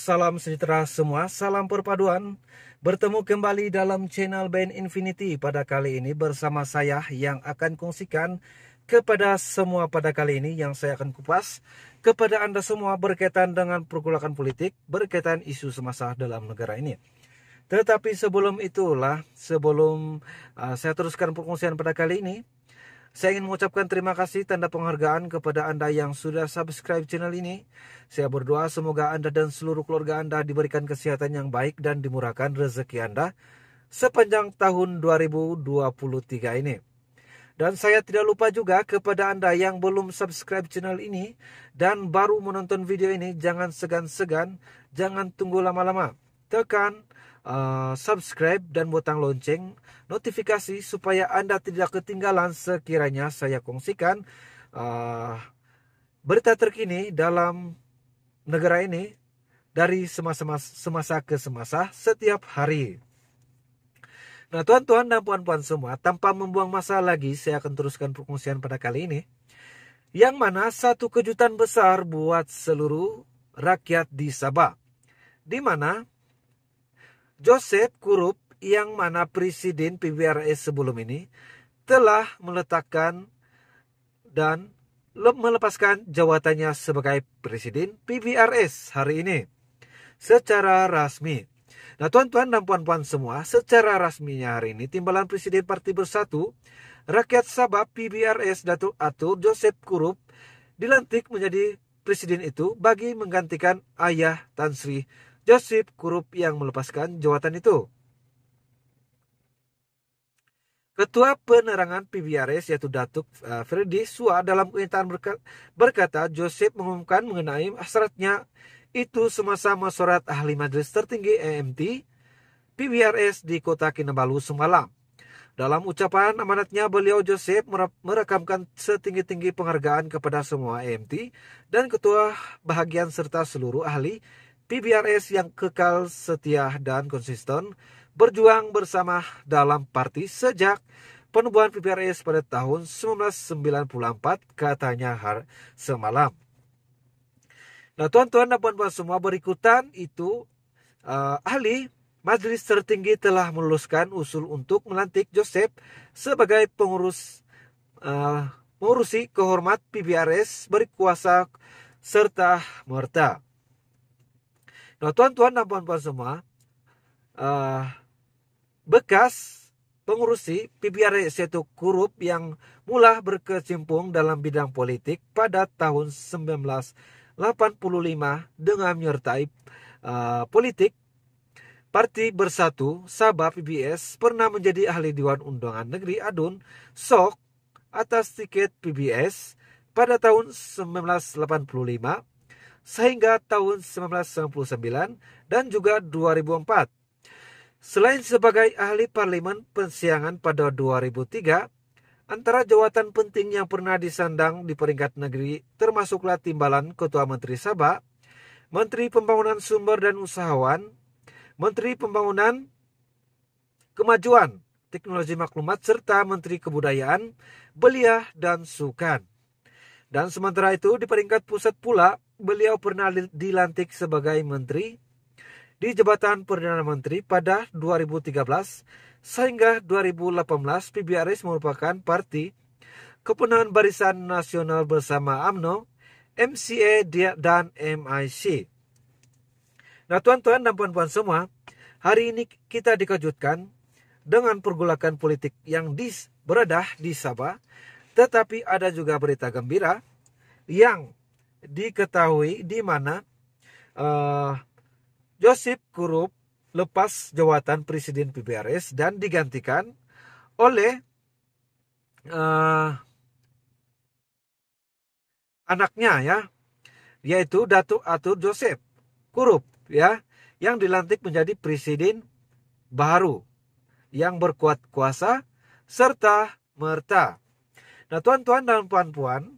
salam sejahtera semua, salam perpaduan. Bertemu kembali dalam channel Band Infinity pada kali ini bersama saya yang akan kongsikan kepada semua pada kali ini yang saya akan kupas kepada Anda semua berkaitan dengan pergolakan politik, berkaitan isu semasa dalam negara ini. Tetapi sebelum itulah, sebelum uh, saya teruskan perkongsian pada kali ini, saya ingin mengucapkan terima kasih tanda penghargaan kepada Anda yang sudah subscribe channel ini. Saya berdoa semoga Anda dan seluruh keluarga Anda diberikan kesehatan yang baik dan dimurahkan rezeki Anda sepanjang tahun 2023 ini. Dan saya tidak lupa juga kepada Anda yang belum subscribe channel ini dan baru menonton video ini, jangan segan-segan, jangan tunggu lama-lama. Tekan uh, subscribe dan butang lonceng notifikasi supaya Anda tidak ketinggalan sekiranya saya kongsikan uh, berita terkini dalam negara ini dari semasa, semasa ke semasa setiap hari. Nah tuan-tuan dan puan-puan semua, tanpa membuang masa lagi, saya akan teruskan perkongsian pada kali ini. Yang mana satu kejutan besar buat seluruh rakyat di Sabah. Di mana Joseph Kurup yang mana Presiden PBRS sebelum ini telah meletakkan dan melepaskan jawatannya sebagai Presiden PBRS hari ini secara rasmi. Nah tuan-tuan dan puan-puan semua, secara rasminya hari ini Timbalan Presiden Parti Bersatu Rakyat Sabah PBRS Datuk Atur Joseph Kurup dilantik menjadi presiden itu bagi menggantikan ayah Tan Sri Joseph Kurup yang melepaskan jawatan itu. Ketua Penerangan PBRS yaitu Datuk uh, Freddy Sua dalam pernyataan berkata Joseph mengumumkan mengenai hasratnya itu semasa mesyuarat ahli majelis tertinggi EMT PBRS di kota Kinabalu semalam. Dalam ucapan amanatnya beliau Joseph merekamkan setinggi-tinggi penghargaan kepada semua EMT dan ketua bahagian serta seluruh ahli PBRS yang kekal setia dan konsisten berjuang bersama dalam parti sejak penubuhan PBRS pada tahun 1994 katanya har semalam. Nah tuan-tuan dan puan-puan semua berikutan itu uh, ahli Majelis tertinggi telah meluluskan usul untuk melantik Joseph sebagai pengurus uh, mengurusi kehormat PBRS berkuasa serta merta. Nah, tuan-tuan dan puan-puan semua, uh, bekas pengurusi PBRS yaitu Kurup yang mula berkecimpung dalam bidang politik pada tahun 1985 dengan menyertai uh, politik Parti Bersatu Sabah PBS pernah menjadi ahli Dewan Undangan Negeri Adun Sok atas tiket PBS pada tahun 1985 sehingga tahun 1999 dan juga 2004. Selain sebagai ahli parlemen pensiangan pada 2003, antara jawatan penting yang pernah disandang di peringkat negeri termasuklah timbalan Ketua Menteri Sabah, Menteri Pembangunan Sumber dan Usahawan, Menteri Pembangunan Kemajuan, Teknologi Maklumat, serta Menteri Kebudayaan, Belia, dan Sukan. Dan sementara itu di peringkat pusat pula beliau pernah dilantik sebagai menteri di jabatan Perdana Menteri pada 2013 sehingga 2018 PBRS merupakan parti kepunahan Barisan Nasional bersama AMNO, MCA dan MIC. Nah tuan-tuan dan puan-puan semua, hari ini kita dikejutkan dengan pergolakan politik yang dis, berada di Sabah, tetapi ada juga berita gembira yang diketahui di mana uh, Joseph Kurup lepas jawatan Presiden PBRS dan digantikan oleh uh, anaknya ya yaitu Datuk Atur Joseph Kurup ya yang dilantik menjadi presiden baru yang berkuat kuasa serta merta. Nah, tuan-tuan dan puan-puan,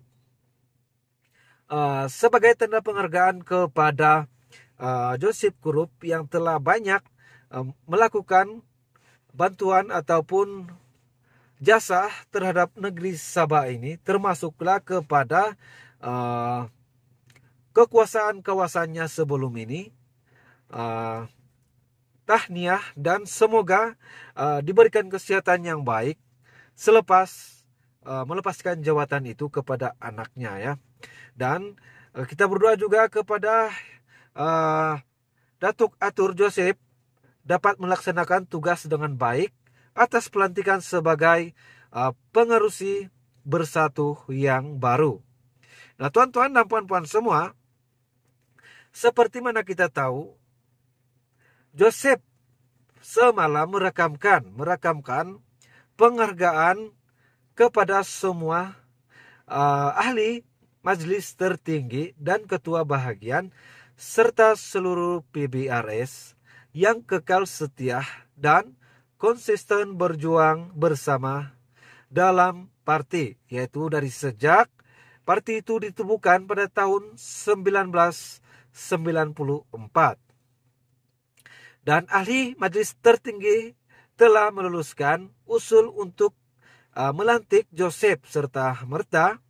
uh, sebagai tanda penghargaan kepada uh, Joseph Kurup yang telah banyak uh, melakukan bantuan ataupun jasa terhadap negeri Sabah ini termasuklah kepada uh, kekuasaan kawasannya sebelum ini uh, tahniah dan semoga uh, diberikan kesehatan yang baik selepas uh, melepaskan jawatan itu kepada anaknya ya. Dan uh, kita berdoa juga kepada uh, Datuk Atur Joseph dapat melaksanakan tugas dengan baik atas pelantikan sebagai uh, pengerusi bersatu yang baru. Nah, tuan-tuan dan puan-puan semua, seperti mana kita tahu, Joseph semalam merekamkan, merekamkan penghargaan kepada semua uh, ahli majelis tertinggi dan ketua bahagian serta seluruh PBRS yang kekal setia dan konsisten berjuang bersama dalam parti yaitu dari sejak parti itu ditemukan pada tahun 1994 dan ahli majelis tertinggi telah meluluskan usul untuk uh, melantik Joseph serta Merta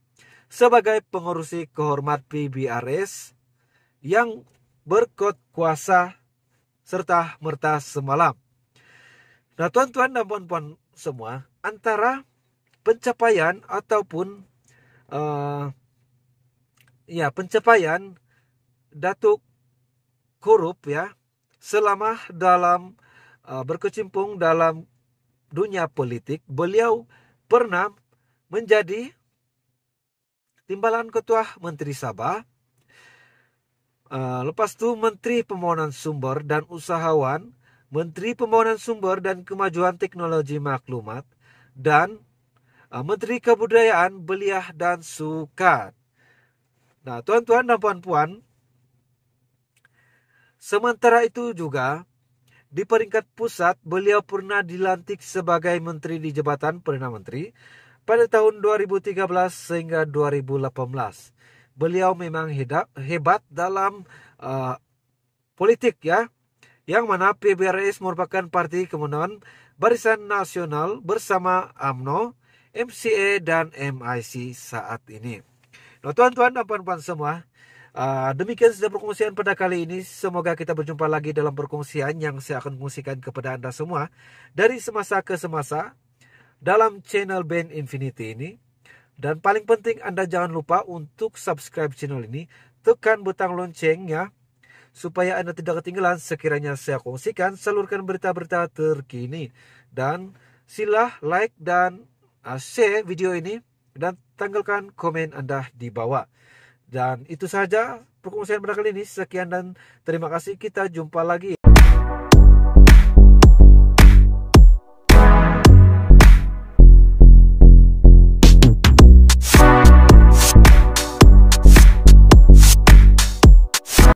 sebagai pengurusi kehormat PBRS yang berkot kuasa serta Merta semalam. Nah, tuan-tuan dan puan-puan semua, antara pencapaian ataupun uh, ya pencapaian Datuk Korup ya selama dalam uh, berkecimpung dalam dunia politik, beliau pernah menjadi timbalan ketua Menteri Sabah, uh, lepas itu Menteri Pembangunan Sumber dan Usahawan, Menteri Pembangunan Sumber dan Kemajuan Teknologi Maklumat, dan uh, Menteri Kebudayaan, Beliah dan Sukan. Nah, tuan-tuan dan puan-puan, Sementara itu juga, di peringkat pusat beliau pernah dilantik sebagai menteri di jabatan Perdana Menteri pada tahun 2013 sehingga 2018. Beliau memang hebat dalam uh, politik ya, yang mana PBRS merupakan parti kemenangan Barisan Nasional bersama AMNO, MCA dan MIC saat ini. Nah, tuan-tuan dan puan-puan semua, Uh, demikian sudah perkongsian pada kali ini. Semoga kita berjumpa lagi dalam perkongsian yang saya akan kongsikan kepada Anda semua dari semasa ke semasa dalam channel Band Infinity ini. Dan paling penting Anda jangan lupa untuk subscribe channel ini, tekan butang loncengnya supaya Anda tidak ketinggalan sekiranya saya kongsikan salurkan berita-berita terkini. Dan sila like dan uh, share video ini dan tanggalkan komen Anda di bawah. Dan itu saja perkongsian pada kali ini. Sekian dan terima kasih. Kita jumpa lagi.